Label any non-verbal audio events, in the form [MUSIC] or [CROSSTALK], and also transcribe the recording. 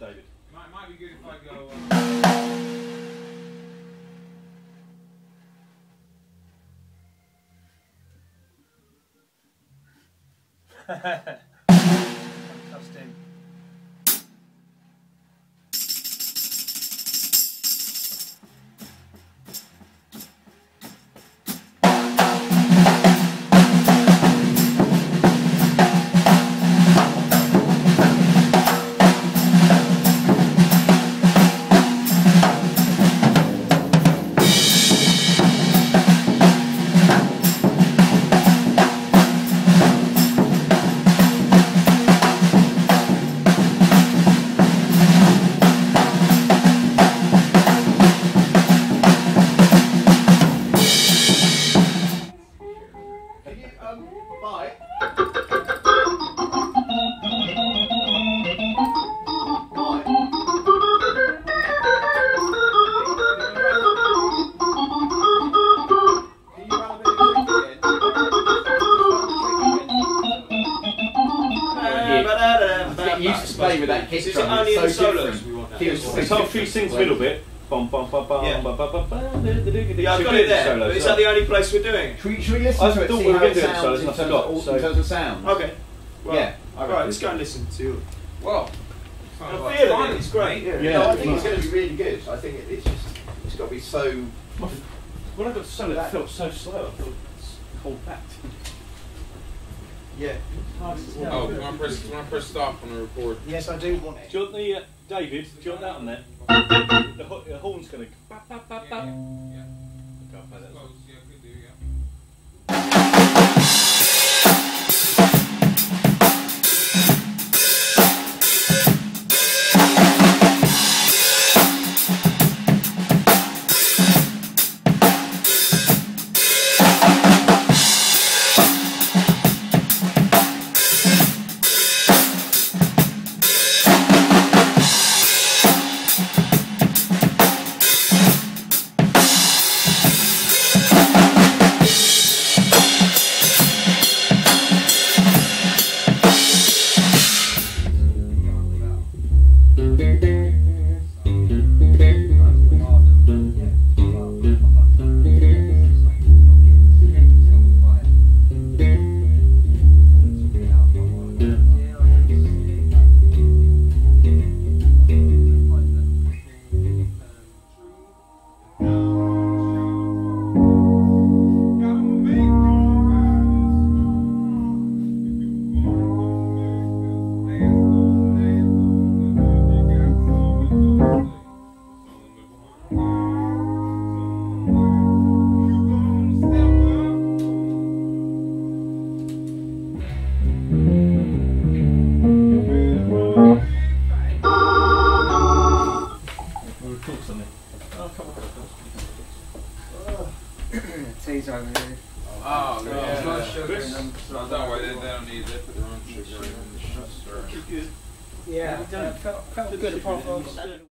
right David? Might, might be good if I go. Uh, [LAUGHS] Fantastic. Um, bye? Get used to playing with that kick Is drum. only It's so different. we want that? He was So it's after he sings the middle bit. Bum, bum, bum, bum, Yeah. bum, bum, bum, bum, Yeah, I've got it the there. solo But is that the only place we're doing? Should we, should we listen I to it, thought we were how gonna do it sounds solos, in and I terms, forgot, of, so- in terms of sound? Okay. Well, Yeah, I reckon Right, let's go and listen to it. Well, I feel it, it's great. Yeah. no, I think it's going to be really good. I think it, it's just, it's got to be so. When I got the solo, it felt so slow. I thought it's hold back. Yeah. Oh, can I press, can I press stop on the record? Yes, I do want it. Do you want the uh, David? Do you want that on there? The, the horn's gonna. Bap, Oh, yeah. There's no yeah. sugar in them. No, don't worry, they, they don't need, they put their own sugar in the sugar. Yeah, uh, felt, felt good apart from